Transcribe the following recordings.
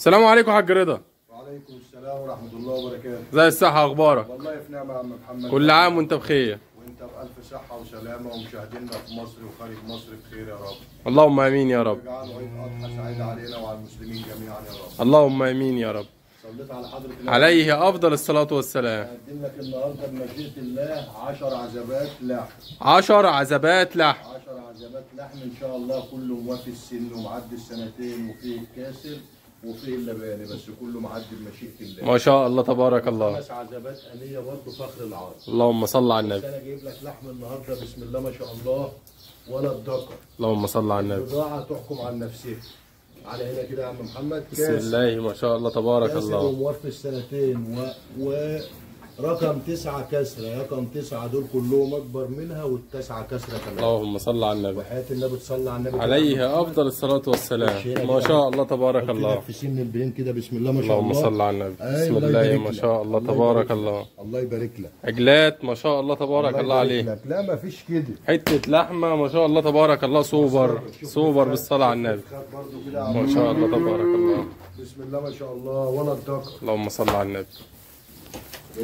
السلام عليكم يا حاج رضا. وعليكم السلام ورحمة الله وبركاته. زي الصحة أخبارك؟ والله في نعمة يا عم محمد. كل عام وأنت بخير. وأنت بألف صحة وسلامة ومشاهدينا في مصر وخارج مصر بخير يا رب. اللهم آمين يا رب. واجعله عيد أضحى سعيد علينا وعلى المسلمين جميعا يا رب. اللهم آمين يا رب. صليت على النبي. عليه أفضل الصلاة والسلام. هقدم لك النهارده بمشيئة الله 10 عزبات لحم. عشر عزبات لحم. 10 عزبات لحم إن شاء الله كله موافي السن ومعدي السنتين وفيه الكاسر وفيه اللباني بس كله معدي بمشيئة الله. ما شاء الله تبارك الله. خمس عزبات آنية برضه فخر العرب اللهم صل على النبي. أنا جايب لك لحم النهارده بسم الله ما شاء الله ولا الدكر اللهم صل على النبي. البضاعة تحكم عن نفسها. على هنا كده يا عم محمد بسم الله ما شاء الله تبارك الله. وموفي السنتين و... ورقم تسعة كسرة رقم تسعة دول كلهم أكبر منها والتسعة كسرة كمان اللهم صل على النبي وحياة النبي تصلى على النبي. عليه أفضل الصلاة والسلام ما شاء الله تبارك الله في سن البين كده بسم الله ما شاء اللهم الله صل على النبي بسم الله ما. شاء الله تبارك الله الله يبارك لك عجلات ما شاء الله تبارك الله عليه. لا ما فيش كده حتة لحمة ما شاء الله تبارك الله سوبر سوبر بالصلاة على النبي ما شاء الله تبارك الله بسم الله ما شاء الله ولا الدكر اللهم صل على النبي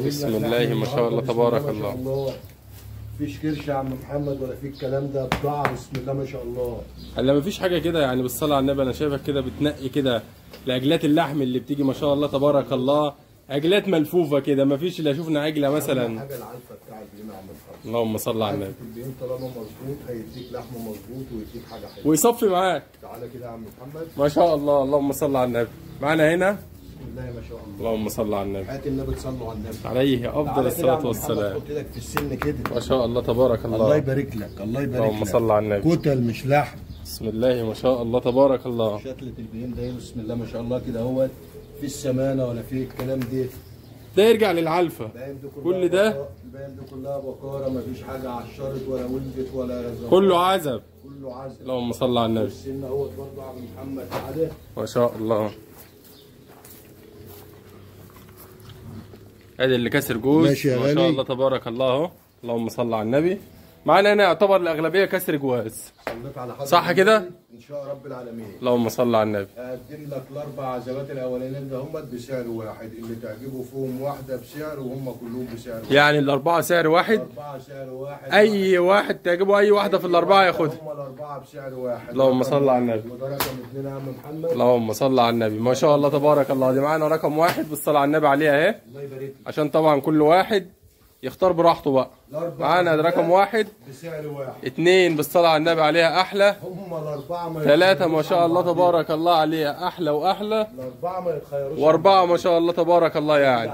بسم الله ما شاء الله تبارك الله. ما فيش كرش يا عم محمد ولا في الكلام ده بضاعة بسم الله ما شاء الله. هلا ما فيش حاجة كده يعني بالصلاة على النبي أنا شايفك كده بتنقي كده العجلات اللحم اللي بتيجي ما شاء الله تبارك الله. عجلات ملفوفة كده ما فيش لا شفنا عجلة مثلا. حاجة العلفة بتاع البين يا عم محمد. اللهم صل على النبي. البين طالما مظبوط هيديك لحم مظبوط ويديك حاجة حلوة. ويصفي معاك. تعالى كده يا عم محمد. ما شاء الله اللهم صل على النبي. معنا هنا؟ بسم الله ما شاء الله. اللهم صل على النبي. حياة النبي تصلوا على النبي. عليه عم محمد، والسلام. قلت لك في السن كده. ما شاء الله تبارك الله. الله يبارك لك الله يبارك اللهم لك. صل على النبي. كتل مش لحم. بسم الله ما شاء الله تبارك الله. شكلة البين ده بسم الله ما شاء الله كده هو. في السمانة ولا في الكلام ده ده يرجع ده كل ده؟ باين ده كلها بقارة مفيش حاجة عشرت ولا ولدت ولا زفرت. كله عزب كله عزل اللهم صل على النبي. السن أهوت برضه عم محمد. تعالى. ما شاء الله. أدي اللي كسر جوز. ماشي يا ما شاء. الله تبارك الله. اللهم صل على النبي. معانا هنا يعتبر الأغلبية كسر جواز. صح كده؟ إن شاء رب العالمين. اللهم صل على النبي. اقدم لك الأربع عزبات الاولانيين ده هم بسعر واحد اللي تعجبه فيهم واحدة بسعر وهم كلهم بسعر واحد. يعني الأربعة سعر واحد؟ اربعه سعر واحد. أي واحد تعجبه أي واحدة في الأربعة ياخدها. هم الأربعة بسعر واحد. اللهم صل على واحد. النبي. وده رقم اثنين يا عم محمد. اللهم صل على النبي. ما شاء الله تبارك الله. دي معانا رقم واحد بالصلاه على النبي عليها اهي الله يبارك عشان طبعا كل واحد يختار براحته بقى. معانا رقم واحد. بسعر واحد. اتنين بالصلاة على النبي عليها أحلى. هم الأربعة ما ثلاثة ما شاء الله. تبارك الله عليها أحلى وأحلى. الأربعة ما يتخيروش وأربعة ما شاء الله تبارك الله يعني.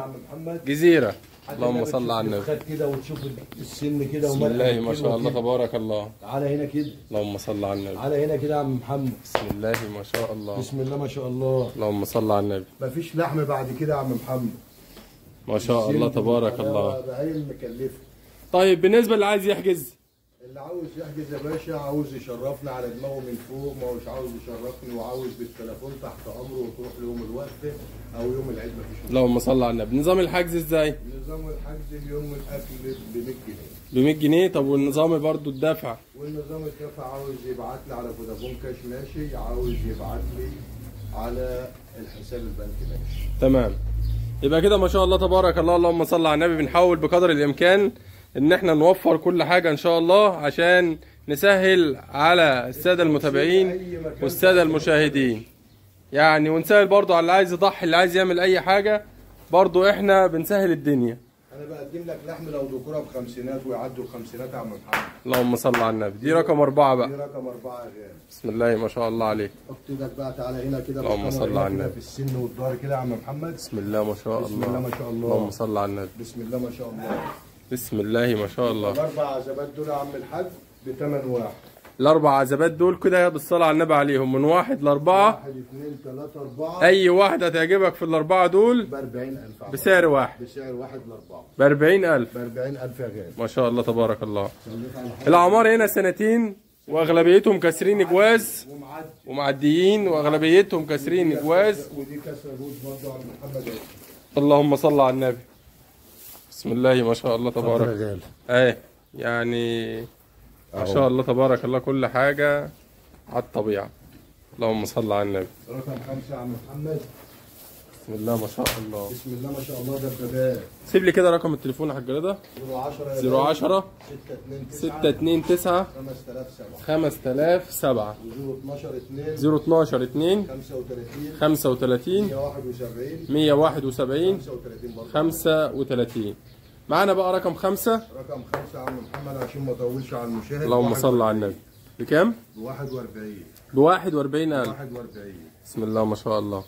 جزيرة. اللهم صل على النبي. كده وتشوف السن كده بسم الله ما شاء الله. تبارك الله. تعالى هنا كده. اللهم صل على النبي. تعالى هنا كده يا عم محمد. بسم الله ما شاء الله. بسم الله ما شاء الله. اللهم صل على النبي. مفيش لحم بعد كده يا عم محمد. ما شاء الله تبارك الله. مكلفة. طيب بالنسبة اللي عايز يحجز؟ اللي عاوز يحجز يا باشا عاوز يشرفنا على دماغه من فوق ما هوش عاوز يشرفني وعاوز بالتليفون تحت أمره وتروح ليوم الوقفه أو يوم العيد مفيش مشكلة. اللهم صل على النبي. نظام الحجز إزاي؟ نظام الحجز اليوم الأكل ب 100 جنيه. ب 100 جنيه؟ طب والنظام برضو الدفع؟ والنظام الدفع عاوز يبعت لي على فودافون كاش ماشي عاوز يبعت لي على الحساب البنكي ماشي. تمام. يبقى كده ما شاء الله تبارك الله اللهم صل على النبي. بنحاول بقدر الإمكان إن إحنا نوفر كل حاجة إن شاء الله عشان نسهل على السادة المتابعين والسادة المشاهدين. يعني ونسهل برضو على اللي عايز يضحي اللي عايز يعمل أي حاجة برضو إحنا بنسهل الدنيا. أنا بقدم لك لحم لو ذكوره بخمسينات ويعدوا الخمسينات يا عم محمد. اللهم صل على النبي. دي رقم دي بقى. رقم أربعة يا غالي. بسم الله ما شاء الله عليك. حط إيدك بقى تعالى هنا كده اللهم صل على النبي. في السن والظهر كده يا عم محمد. بسم الله ما شاء بسم الله. الله ما شاء الله. اللهم صل على النبي. بسم الله ما شاء الله. بسم الله ما شاء الله. الأربع عزبات دول يا عم الحاج بثمن واحد. الأربع عزبات دول كده بالصلاة على النبي عليهم من واحد لأربعة. واحد اثنين ثلاثة أربعة. أي واحدة تعجبك في الأربعة دول؟ ب 40000 بسعر واحد. بسعر واحد لأربعة. بأربعين ألف. ب 40000 يا غالي. ما شاء الله تبارك الله. على الأعمار هنا سنتين وأغلبيتهم كاسرين جواز ومعدي ومعديين وأغلبيتهم كاسرين جواز ودي كسرة جوز برضه يا عم محمد. اللهم صل على النبي. بسم الله ما شاء الله تبارك. غالي. إيه يعني ما. شاء الله تبارك الله كل حاجة على الطبيعة. اللهم صل على النبي. رقم خمسة عم محمد. بسم الله ما شاء الله. بسم الله ما شاء الله دبابات سيب لي كده رقم التليفون يا حاج رضا 010 010 629 629 5007 5007 012 2 012 2 35 35 171 171 35 برضه. 35 معانا بقى رقم خمسة. رقم 5 عم محمد عشان ما اطولش على المشاهد. اللهم صل على النبي. بكام؟ ب 41 ب 41000 41 بسم الله ما شاء الله.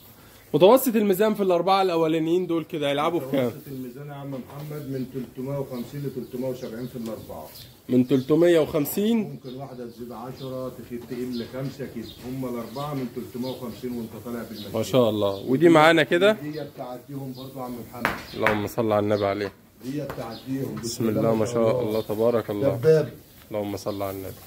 متوسط الميزان في الأربعة الأولانيين دول كده هيلعبوا في كام؟ متوسط الميزان يا عم محمد من 350 ل 370 في الأربعة. من 350 ممكن واحدة تزيد 10 تخيل تقل 5 كده هم الأربعة من 350 وأنت طالع بالمشي ما شاء الله. ودي معانا كده؟ ديت تعديهم برضه يا عم محمد. اللهم صل على النبي عليه ديت تعديهم بسم الله ما شاء الله تبارك الله. دبابة. اللهم صل على النبي.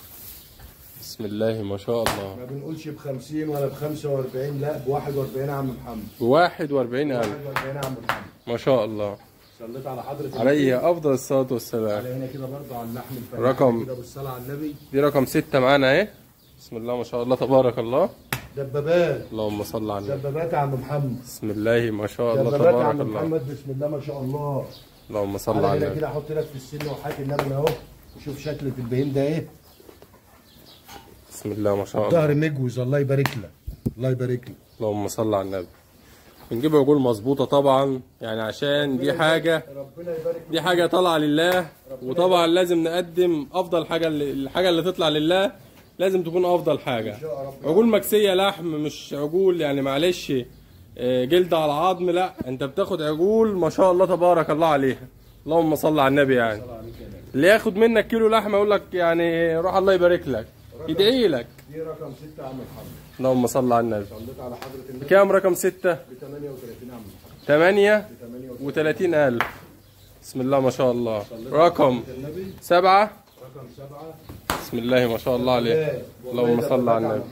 بسم الله ما شاء الله. ما بنقولش ب 50 ولا ب 45 لا ب 41 يا عم محمد. ب 41000 41 يا عم محمد. ما شاء الله. صليت على حضرة عليه أفضل الصلاة والسلام. على هنا كده برضه على اللحم الفلاحي رقم. كده بالصلاة على النبي. دي رقم ستة معانا اهي بسم الله ما شاء الله تبارك الله. دبابات. اللهم صل على النبي. دبابات يا عم محمد. بسم الله ما شاء الله دبابات يا تبارك عم الله. محمد بسم الله ما شاء الله. اللهم صل على النبي كده أحط لك في السن وحاكي النبي أهو وشوف شكلة البهيم ده إيه. بسم الله ما شاء الله. ظهر مجوز الله يبارك لك الله يبارك لك. اللهم صل على النبي. بنجيب عجول مظبوطة طبعا يعني عشان دي حاجة ربنا يبارك دي حاجة طالعة لله وطبعا لازم نقدم أفضل حاجة اللي الحاجة اللي تطلع لله لازم تكون أفضل حاجة. عجول مكسية لحم مش عجول يعني معلش جلد على عظم لا انت بتاخد عجول ما شاء الله تبارك الله عليها. اللهم صل على النبي يعني. اللي ياخد منك كيلو لحمة يقول لك يعني روح الله يبارك لك يدعي لك. دي رقم 6 يا عم محمد. اللهم صل على النبي. صليت على حضرة النبي. كام رقم ستة؟ ب 38 يا عم محمد. ثمانية ب 38 وثلاثين ألف. بسم الله ما شاء الله. رقم النبي. سبعة؟ رقم 7 بسم الله ما شاء الله عليه. اللهم صل على النبي.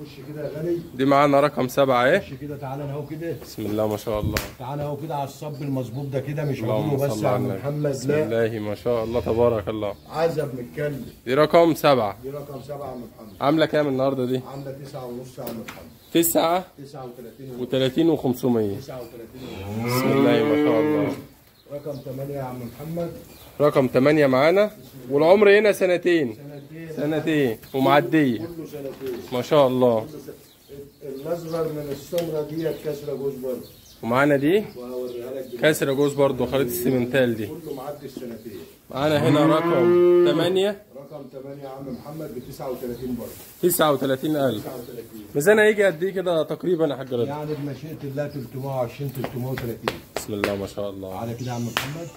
خش كده يا غالي. دي معانا رقم سبعة إيه خش كده تعالى اهو كده. بسم الله ما شاء الله. تعالى اهو كده على الصب المظبوط ده كده مش عمره بس يا عم محمد بسم لا. الله ما شاء الله تبارك الله. عزب متكلم دي رقم سبعة. دي رقم 7 يا عم محمد. عاملة كام النهاردة دي؟ عاملة 9 ونص يا عم محمد. تسعة 39 وثلاثين وخمسمية. 39 بسم الله ما شاء الله. رقم 8 يا عم محمد. رقم ثمانية معانا. والعمر هنا سنتين. سنتين ومعدية كله سنتين ما شاء الله. الاصغر من السمرة ديت كسره جوز برضه. ومعانا دي؟ وهوريها لك دلوقتي. كسر جوز برضو خليط السيمنتال دي. كله معدي السنتين. معانا هنا رقم 8 رقم 8 يا عم محمد ب 39 برضه. 39000 39 ميزانها هيجي قد إيه كده تقريبا يا حاج رضا؟ يعني بمشيئة الله 320 330 بسم الله ما شاء الله. على كده يا عم محمد.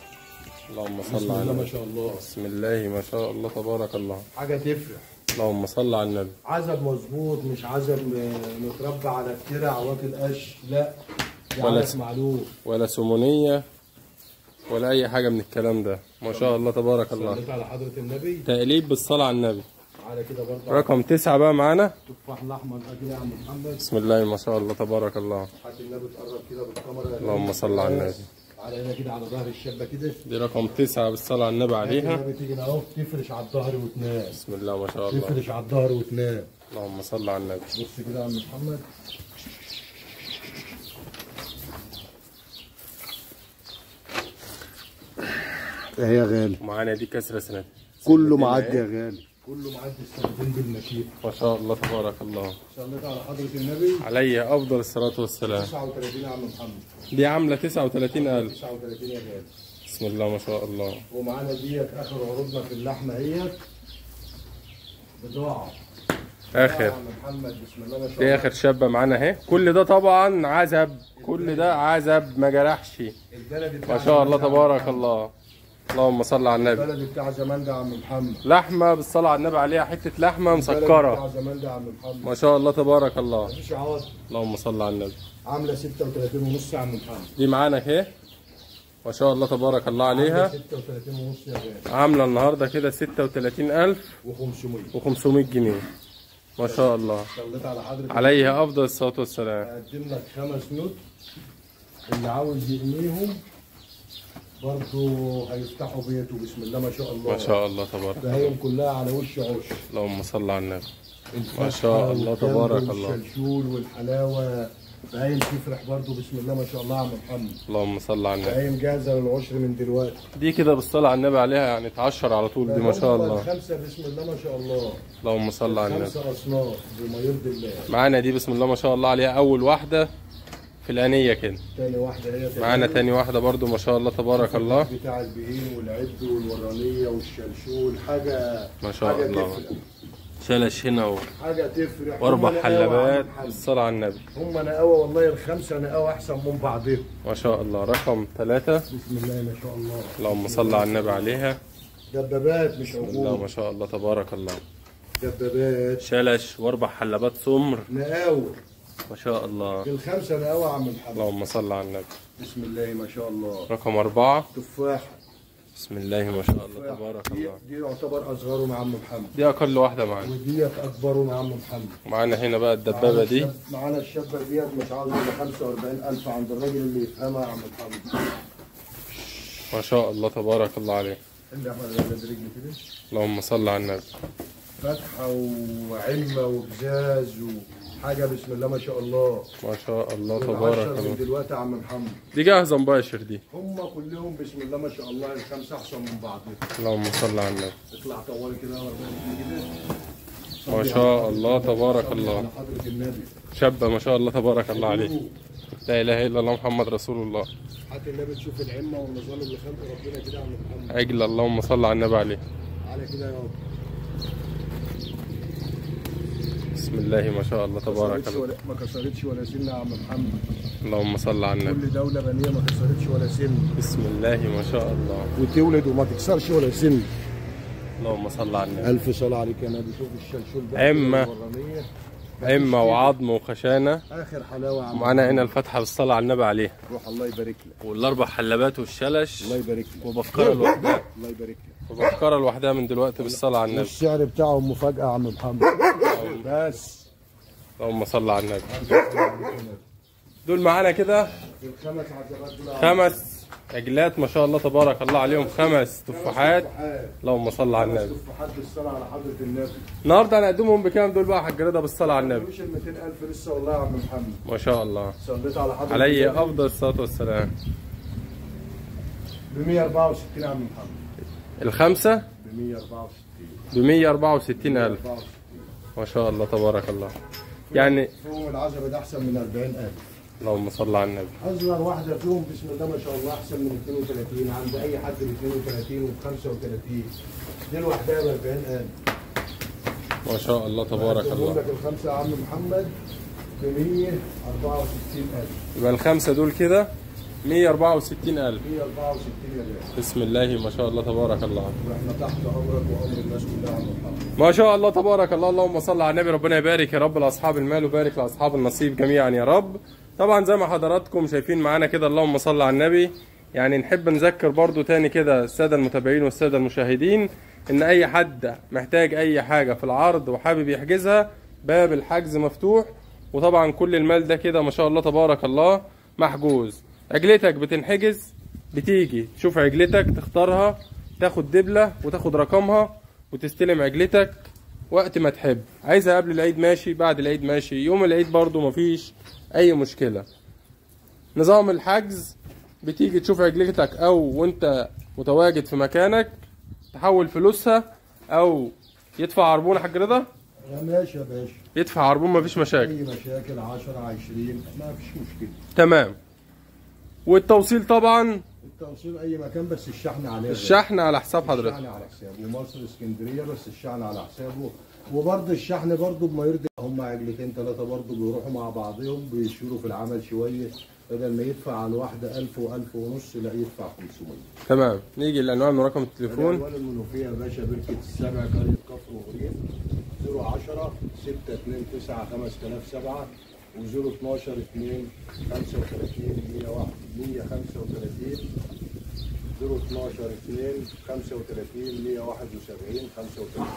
اللهم صل على الله ما النبي شاء الله. بسم الله ما شاء الله تبارك الله. حاجة تفرح اللهم صل على النبي. عزب مظبوط مش عزب م- متربى على الترع واكل قش لا. ولا س- معلوم. ولا سمونية ولا أي حاجة من الكلام ده. ما شاء الله تبارك الله. صليت على حضرة النبي. تقليب بالصلاة على النبي. على كده برضه. رقم تسعة بقى معانا. تفاح الأحمر كده يا عم محمد. بسم الله ما شاء الله تبارك الله. حتى النبي تقرب كده بالكاميرا. اللهم صل على النبي. على هنا كده على ظهر الشابة كده. دي رقم تسعة بالصلاة على النبي عليها. النبي تيجي هنا اهو تفرش على الظهر وتنام. بسم الله ما شاء الله. تفرش على الظهر وتنام. اللهم صل على النبي. بص كده يا عم محمد. إيه يا غالي؟ ومعانا دي كسرة سنة. كله معدي يا غالي. كله معدي السنتين بالمشيئة ما شاء الله تبارك الله. صليت على حضرة النبي. علي أفضل الصلاة والسلام. 39 يا عم محمد. دي وثلاثين ألف 39 يا غالي. بسم الله ما شاء الله. ومعانا ديت آخر عروضنا في اللحمة اهيت بضاعه عم محمد. بسم الله ما شاء دي الله. آخر شابة معانا أهي. كل ده طبعا عزب. كل ده عزب. ما جرحش. ما شاء الله تبارك. الله. اللهم صل على النبي. البلد بتاع زمان ده يا عم محمد. لحمة بالصلاة على النبي عليها حتة لحمة البلد مسكرة. بتاع زمان ده يا عم محمد. ما شاء الله تبارك الله. مفيش عوض. اللهم صل على النبي. عاملة 36 ونص يا عم محمد. دي معانا اهي. ما شاء الله تبارك الله عليها. 36 ونص يا غالي. عاملة النهاردة كده 36500 و500 جنيه. ما شاء الله. صليت على حضرتك. عليها أفضل الصلاة والسلام. هقدم لك خمس نوت اللي عاوز يقنيهم برضه هيفتحوا بيته بسم الله ما شاء الله. ما شاء الله تبارك بهايم كلها على وش عش. اللهم صل على النبي. الفتحة شاء الله تبارك الله. والشلشول والحلاوة. بهايم تفرح برضو بسم الله ما شاء الله عم محمد. اللهم صل على النبي. بهايم جاهزة للعشر من دلوقتي. دي كده بالصلاة على النبي عليها يعني تعشر على طول دي ما شاء الله. خمسه بسم الله ما شاء الله. اللهم صل على النبي. خمسه أصناف بما يرضي الله. معانا دي بسم الله ما شاء الله عليها أول واحدة. في الآنية كده. تاني واحدة معانا تاني واحدة برضو ما شاء الله تبارك الله. بتاع البهيم والعد والورانية والشلشول حاجة ما شاء حاجة الله. شلش هنا و- حاجة تفرح وأربع حلبات. بالصلاة على النبي. هم نقاوة والله الخمسة نقاوة أحسن من بعضهم. ما شاء الله. رقم ثلاثة بسم الله ما شاء الله. اللهم صل على النبي عليها. دبابات مش عقول. ما شاء الله تبارك الله. دبابات. شلش وأربع حلبات سمر. نقاوة. ما شاء الله. الخمسه نقاوة يا عم محمد اللهم صل على النبي. بسم الله ما شاء الله. رقم أربعة. تفاحه بسم الله ما شاء الله. تبارك الله. دي يعتبر اصغرهم يا عم محمد. دي أقل واحدة معانا. وديت اكبرهم يا عم محمد. معانا هنا بقى الدبابة دي. معانا الشاب- معانا الشابة ديت مش عاوز الا 45000 عند الراجل اللي يفهمها يا عم محمد. ما شاء الله تبارك الله عليه اللي أحمد رجلي كده. اللهم صل على النبي. فتحة وعلمة وبزاز وحاجه بسم الله ما شاء الله. ما شاء الله تبارك الله. دلوقتي يا عم محمد دي جاهزة مباشر دي. هم كلهم بسم الله ما شاء الله الخمسة أحسن من بعضهم اللهم صل على النبي. اطلع طوالي كده ما شاء الله تبارك الله. شابة ما شاء الله تبارك الله عليه لا إله إلا الله محمد رسول الله. حتى النبي تشوف العلمه والنظام اللي خلقه ربنا كده يا عم محمد. عجل اللهم صل على النبي عليه. على كده يا رب. بسم الله ما شاء الله تبارك الله. ما كسرتش ولا سن يا عم محمد. اللهم صل على النبي. كل دولة بنيه ما كسرتش ولا سن بسم الله ما شاء الله. وتولد وما تكسرش ولا سن اللهم صل على النبي. ألف صلاة عليك يا نبي. شوف الشلشول ده. الورانية. عمة وعظم وخشانة. آخر حلاوة يا عم ومعانا هنا الفتحة بالصلاة على النبي عليه روح الله يبارك لك. والأربع حلبات والشلش. الله يبارك لك. وبفكرة لوحدها الله يبارك لك. وبفكرة لوحدها من دلوقتي بالصلاة على النبي. والسعر بتاعهم مفاجأة يا عم محمد. بس. اللهم صل على النبي. دول معانا كده؟ خمس عجلات ما شاء الله تبارك الله عليهم. خمس تفاحات. اللهم صل على النبي. تفاحات بالصلاه على حضره النبي النهارده هنقدمهم بكام دول بقى يا حاج رضا بالصلاة على النبي؟ مش ال 200000 لسه والله يا عم محمد ما شاء الله. صليت على حضره علي. أفضل الصلاة والسلام. ب 164 يا عم محمد. الخمسة؟ ب 164 ب 164 ألف. 164 ما شاء الله تبارك الله. يعني فيهم العزبة ده أحسن من 40000 اللهم صل على النبي. أصغر واحدة فيهم بسم الله ما شاء الله أحسن من 32 عند أي حد ب 32 و 35 دي لوحدها ب 40000 ما شاء الله تبارك الله. لك الخمسة يا عم محمد ب 164000 يبقى الخمسة دول كده 164 ألف. 164 يا باشا بسم الله ما شاء الله تبارك الله. وإحنا تحت أمرك وأمر الناس كلها عم محمد ما شاء الله تبارك الله. اللهم صل على النبي ربنا يبارك يا رب لأصحاب المال وبارك لأصحاب النصيب جميعا يا رب. طبعا زي ما حضراتكم شايفين معانا كده اللهم صل على النبي. يعني نحب نذكر برضو تاني كده السادة المتابعين والسادة المشاهدين إن أي حد محتاج أي حاجة في العرض وحابب يحجزها باب الحجز مفتوح. وطبعا كل المال ده كده ما شاء الله تبارك الله محجوز. عجلتك بتنحجز بتيجي تشوف عجلتك تختارها تاخد دبلة وتاخد رقمها وتستلم عجلتك وقت ما تحب. عايزها قبل العيد ماشي بعد العيد ماشي يوم العيد برضو مفيش أي مشكلة. نظام الحجز بتيجي تشوف عجلتك أو وأنت متواجد في مكانك تحول فلوسها أو يدفع عربون حاج رضا ماشي يا باشا. يدفع عربون مفيش مشاكل. أي مشاكل 10 20 ما فيش مشكلة. تمام. والتوصيل طبعا التوصيل أي مكان بس الشحن عليه. الشحن على حساب حضرتك. الشحن على حسابه. مصر اسكندرية بس الشحن على حسابه. وبرضه الشحن برضه بما يرضي هم عجلتين ثلاثة برضه بيروحوا مع بعضهم بيشيروا في العمل شوية بدل ما يدفع على الواحدة 1000 و1000 ونص لا يدفع 500 تمام. نيجي للعنوان ورقم التليفون. العنوان المنوفية يا باشا بركة السبع قرية كفر وغريب 010 629 5007 و 012 2 35 101 135 012 2 35 171 35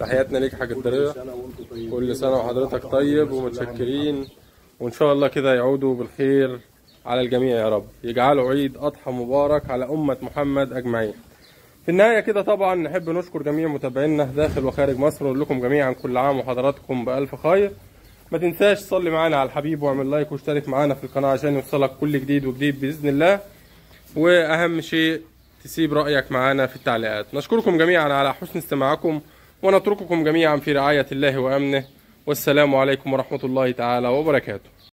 تحياتنا ليك حاج كل سنة وأنتم طيبين. كل سنة وحضرتك طيب ومتشكرين. وإن شاء الله كده يعودوا بالخير على الجميع يا رب. يجعلوا عيد أضحى مبارك على أمة محمد أجمعين. في النهاية كده طبعا نحب نشكر جميع متابعينا داخل وخارج مصر ونقول لكم جميعا كل عام وحضراتكم بألف خير. ما تنساش تصلي معانا على الحبيب واعمل لايك واشترك معانا في القناة عشان يوصلك كل جديد وجديد بإذن الله. وأهم شيء تسيب رأيك معانا في التعليقات. نشكركم جميعا على حسن استماعكم ونترككم جميعا في رعاية الله وأمنه. والسلام عليكم ورحمة الله تعالى وبركاته.